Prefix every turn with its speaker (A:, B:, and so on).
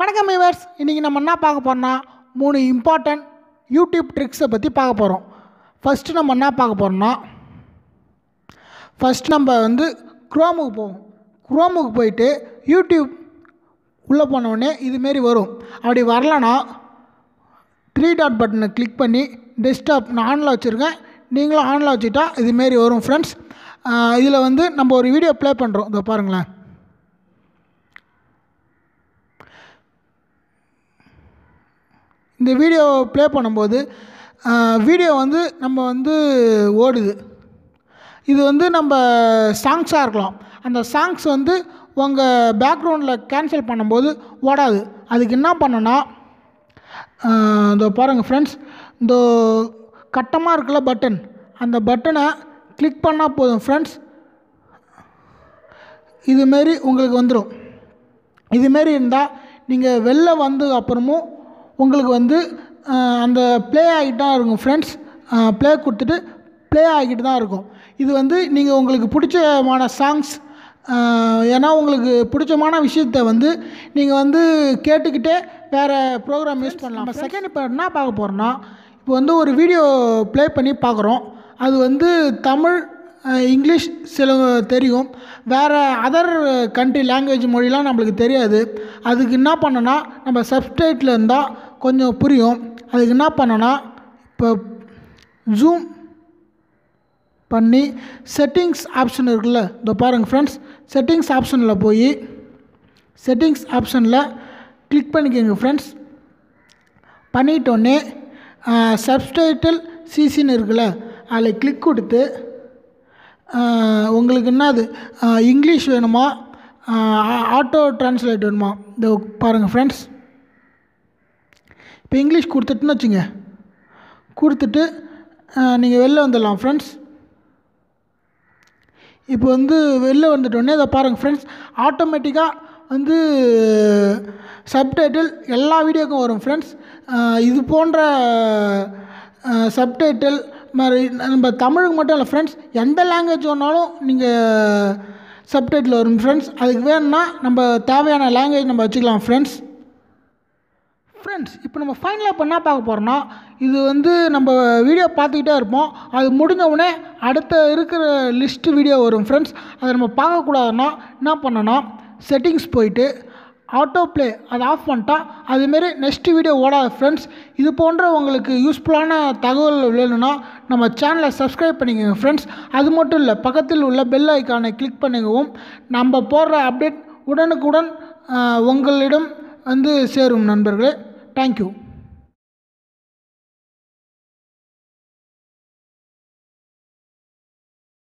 A: வணக்கம் மீவர்ஸ் இன்றைக்கி நம்ம என்ன பார்க்க போகிறோம்னா மூணு இம்பார்ட்டண்ட் யூடியூப் ட்ரிக்ஸை பற்றி பார்க்க போகிறோம் ஃபஸ்ட்டு நம்ம என்ன பார்க்க போகிறோம்னா ஃபஸ்ட் நம்ம வந்து குரோமுக்கு போவோம். குரோமுக்கு போயிட்டு யூடியூப் உள்ளே போனவுடனே இதுமாரி வரும். அப்படி வரலனா த்ரீ டாட் பட்டனை கிளிக் பண்ணி டெஸ்க்டாப் நான் ஆனில் வச்சுருக்கேன். நீங்களும் ஆனில் வச்சுட்டா இதுமாரி வரும் ஃப்ரெண்ட்ஸ் இதில் வந்து நம்ம ஒரு வீடியோ ப்ளே பண்ணுறோம் இதோ பாருங்களேன். இந்த வீடியோ ப்ளே பண்ணும்போது வீடியோ வந்து நம்ம வந்து ஓடுது. இது வந்து நம்ம சாங்ஸாக இருக்கலாம். அந்த சாங்ஸ் வந்து உங்கள் பேக்ரவுண்டில் கேன்சல் பண்ணும்போது ஓடாது. அதுக்கு என்ன பண்ணனா இதோ பாருங்கள் ஃப்ரெண்ட்ஸ் இந்த கட்டமாக இருக்குல்ல பட்டன் அந்த பட்டனை கிளிக் பண்ணால் போதும் ஃப்ரெண்ட்ஸ் இதுமாரி உங்களுக்கு வந்துடும் இதுமாரி இருந்தால் நீங்கள் வெளில வந்து அப்புறமும் உங்களுக்கு வந்து அந்த ப்ளே ஆகிட்டு தான் இருக்கும் ஃப்ரெண்ட்ஸ் ப்ளே கொடுத்துட்டு ப்ளே ஆகிட்டு தான் இருக்கும். இது வந்து நீங்கள் உங்களுக்கு பிடிச்சமான சாங்ஸ் ஏன்னா உங்களுக்கு பிடிச்சமான விஷயத்த வந்து நீங்கள் வந்து கேட்டுக்கிட்டே வேறு ப்ரோக்ராம் யூஸ் பண்ணலாம். நம்ம செகண்ட் இப்போ என்ன பார்க்க போகிறோன்னா இப்போ வந்து ஒரு வீடியோ ப்ளே பண்ணி பார்க்குறோம். அது வந்து தமிழ் இங்கிலீஷ் சில தெரியும். வேறு அதர் கண்ட்ரி லாங்குவேஜ் மொழிலாம் நம்மளுக்கு தெரியாது. அதுக்கு என்ன பண்ணனா நம்ம சப்ஸ்டைட்டில் இருந்தால் கொஞ்சம் புரியும். அதுக்கு என்ன பண்ணோன்னா இப்போ ஜூம் பண்ணி செட்டிங்ஸ் ஆப்ஷன் இருக்குல்ல இதோ பாருங்கள் ஃப்ரெண்ட்ஸ் செட்டிங்ஸ் ஆப்ஷனில் போய் செட்டிங்ஸ் ஆப்ஷனில் கிளிக் பண்ணிக்கோங்க ஃப்ரெண்ட்ஸ் பண்ணிட்டோன்னே சப்ஸ்டைட்டில் சிசின்னு இருக்குல்ல அதில் கிளிக் கொடுத்து உங்களுக்கு என்னது இங்கிலீஷ் வேணுமா ஆட்டோ ட்ரான்ஸ்லேட் வேணுமா இந்த பாருங்கள் ஃப்ரெண்ட்ஸ் இப்போ இங்கிலீஷ் கொடுத்துட்டுன்னு வச்சுங்க. கொடுத்துட்டு நீங்கள் வெளில வந்துடலாம் ஃப்ரெண்ட்ஸ் இப்போ வந்து வெளில வந்துட்டோடனே அதை பாருங்கள் ஃப்ரெண்ட்ஸ் ஆட்டோமேட்டிக்காக வந்து சப்டைட்டில் எல்லா வீடியோக்கும் வரும் ஃப்ரெண்ட்ஸ் இது போன்ற சப்டைட்டில் மாதிரி நம்ம தமிழுக்கு மட்டும் இல்லை ஃப்ரெண்ட்ஸ் எந்த லாங்குவேஜ் வேணாலும் நீங்கள் சப்டைட்டில் வரும் ஃப்ரெண்ட்ஸ் அதுக்கு வேணும்னா நம்ம தேவையான லாங்குவேஜ் நம்ம வச்சுக்கலாம் ஃப்ரெண்ட்ஸ் ஃப்ரெண்ட்ஸ் இப்போ நம்ம ஃபைனலாக இப்போ என்ன பார்க்க போகிறோன்னா இது வந்து நம்ம வீடியோ பார்த்துக்கிட்டே இருப்போம். அது முடிஞ்ச உடனே அடுத்த இருக்கிற லிஸ்ட்டு வீடியோ வரும் ஃப்ரெண்ட்ஸ் அதை நம்ம பார்க்கக்கூடாதுன்னா என்ன பண்ணோன்னா செட்டிங்ஸ் போயிட்டு ஆட்டோ ப்ளே அதை ஆஃப் பண்ணிட்டா அதுமாரி நெக்ஸ்ட் வீடியோ ஓடாது ஃப்ரெண்ட்ஸ் இது போன்ற உங்களுக்கு யூஸ்ஃபுல்லான தகவல் வேணும்னா நம்ம சேனலை சப்ஸ்கிரைப் பண்ணிக்கோங்க ஃப்ரெண்ட்ஸ் அது மட்டும் இல்லை பக்கத்தில் உள்ள பெல் ஐக்கானை கிளிக் பண்ணிக்கவும் நம்ம போடுற அப்டேட் உடனுக்குடன் உங்களிடம் வந்து சேரும் நண்பர்களே. Thank you.